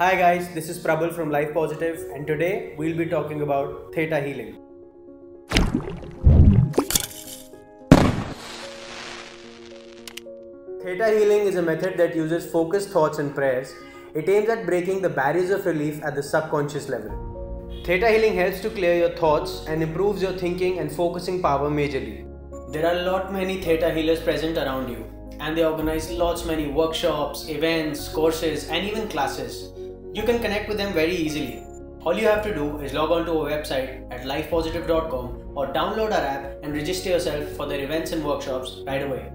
Hi guys, this is Prabal from Life Positive and today we'll be talking about Theta Healing. Theta Healing is a method that uses focused thoughts and prayers. It aims at breaking the barriers of relief at the subconscious level. Theta Healing helps to clear your thoughts and improves your thinking and focusing power majorly. There are a lot many Theta healers present around you and they organize lots many workshops, events, courses and even classes. You can connect with them very easily. All you have to do is log on to our website at lifepositive.com or download our app and register yourself for their events and workshops right away.